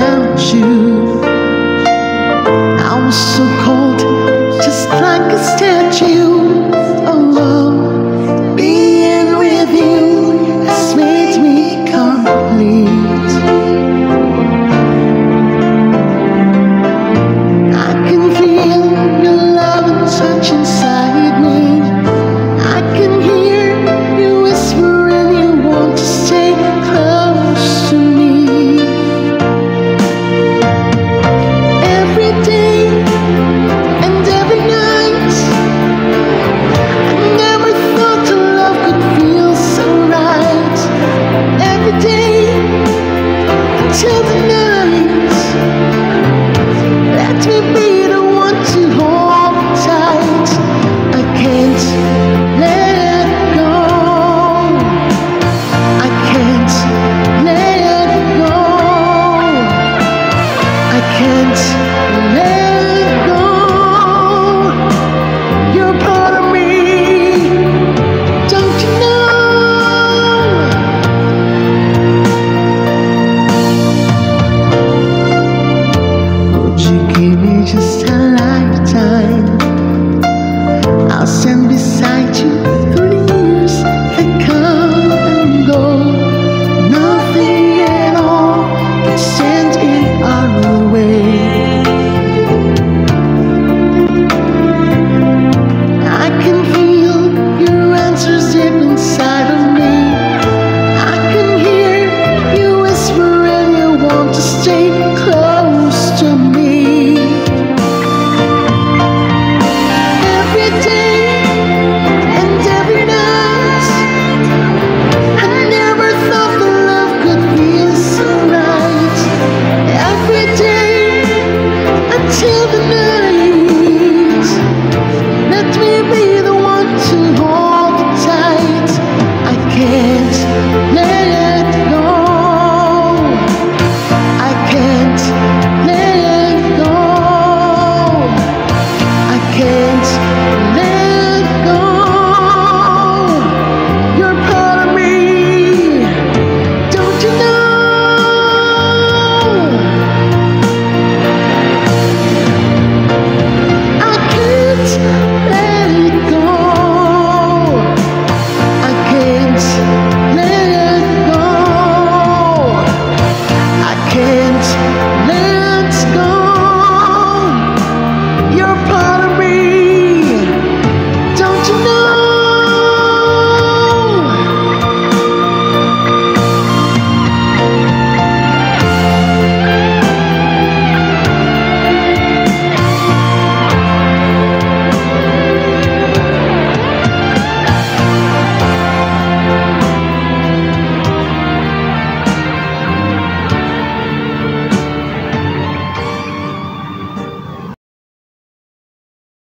Without you, I was so to me.